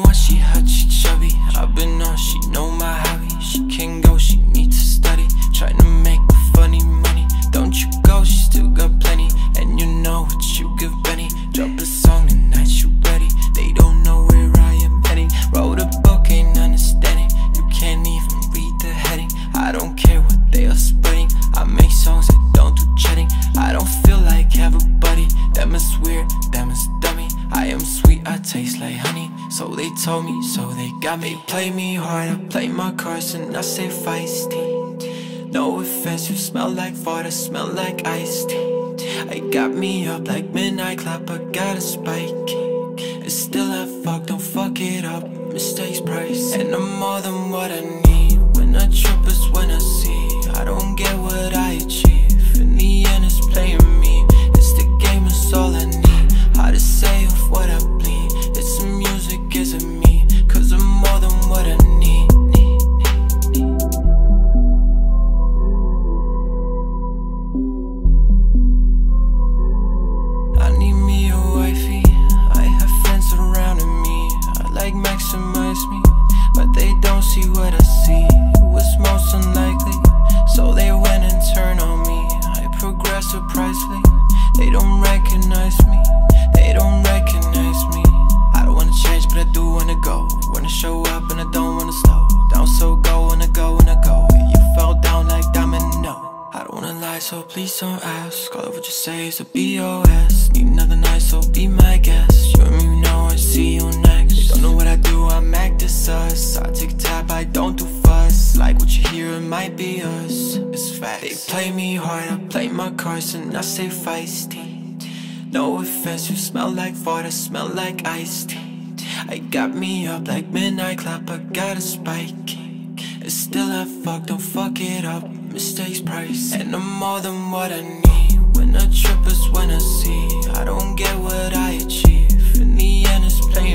I she hot, she chubby. I've been on, she know my hobby. She can't go, she needs to study. Trying to make funny money. Don't you go, she still got plenty. And you know what you give Benny. Drop a song tonight, you ready. They don't know where I am heading. Wrote a book, ain't understanding. You can't even read the heading. I don't care what they are spreading. I make songs, I don't do chatting. I don't feel like have a buddy. Them is weird, them is dummy. I am sweet, I taste like honey. So they told me, so they got me. Play me hard, I play my cards, and I say feisty. No offense, you smell like water, smell like iced tea. I got me up like midnight clap, I got a spike. And still I fuck, don't fuck it up. Mistakes price, and I'm more than what I need. When I trip is when I see. I don't get what I achieve. In the me, but they don't see what I see. Was most unlikely, so they went and turned on me. I progress surprisingly. They don't recognize me. They don't recognize me. I don't wanna change, but I do wanna go. Wanna show up and I don't wanna slow down. So go and I go and I go. You fell down like domino. I don't wanna lie, so please don't ask. All of what you say is a BOS. Need another night, so be a tap, I don't do fuss. Like what you hear, it might be us. It's facts. They play me hard, I play my cards, and I say feisty. No offense, you smell like water, smell like iced tea. I got me up like midnight clap, I got a spike. And still I fuck, don't fuck it up. Mistakes price, and I'm more than what I need. When I trip is when I see. I don't get what I achieve. In the end, it's playing